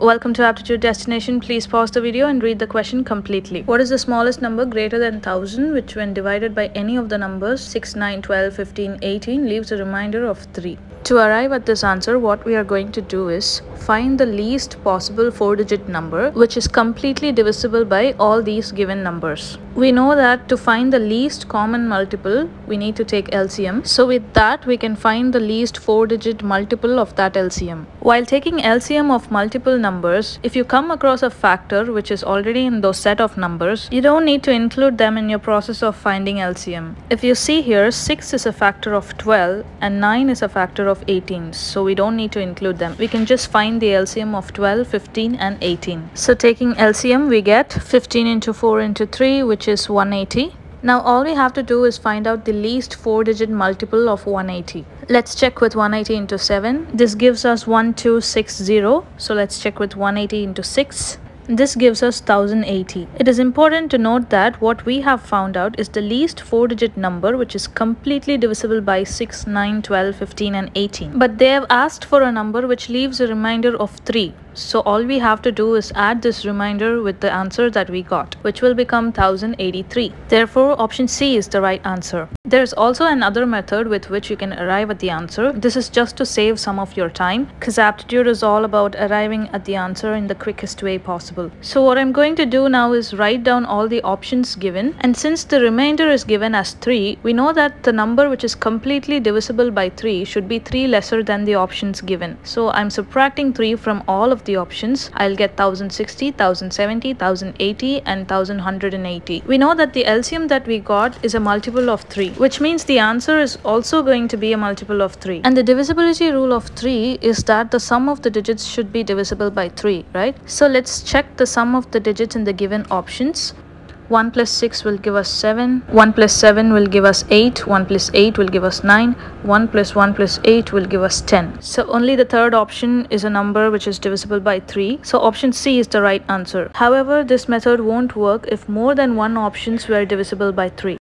Welcome to Aptitude Destination. Please pause the video and read the question completely. What is the smallest number greater than 1000 which when divided by any of the numbers 6, 9, 12, 15, 18 leaves a remainder of 3? To arrive at this answer, what we are going to do is find the least possible four digit number which is completely divisible by all these given numbers. We know that to find the least common multiple, we need to take LCM. So with that, we can find the least four digit multiple of that LCM. While taking LCM of multiple numbers, if you come across a factor which is already in those set of numbers, you don't need to include them in your process of finding LCM. If you see here, 6 is a factor of 12 and 9 is a factor of 18. So we don't need to include them. We can just find the LCM of 12, 15 and 18. So taking LCM, we get 15 into 4 into 3 which is 180. Now all we have to do is find out the least 4 digit multiple of 180. Let's check with 180 into 7. This gives us 1260. So let's check with 180 into 6. This gives us 1080. It is important to note that what we have found out is the least 4 digit number which is completely divisible by 6, 9, 12, 15 and 18. But they have asked for a number which leaves a remainder of 3. So all we have to do is add this remainder with the answer that we got, which will become 1083. Therefore, option C is the right answer. There's also another method with which you can arrive at the answer. This is just to save some of your time because aptitude is all about arriving at the answer in the quickest way possible. So what I'm going to do now is write down all the options given and since the remainder is given as 3, we know that the number which is completely divisible by 3 should be 3 lesser than the options given. So I'm subtracting 3 from all of the options, I'll get 1060, 1070, 1080 and 1180. We know that the LCM that we got is a multiple of 3 which means the answer is also going to be a multiple of 3. And the divisibility rule of 3 is that the sum of the digits should be divisible by 3, right? So let's check the sum of the digits in the given options. 1 plus 6 will give us 7, 1 plus 7 will give us 8, 1 plus 8 will give us 9, 1 plus 1 plus 8 will give us 10. So only the third option is a number which is divisible by 3. So option C is the right answer. However, this method won't work if more than one options were divisible by 3.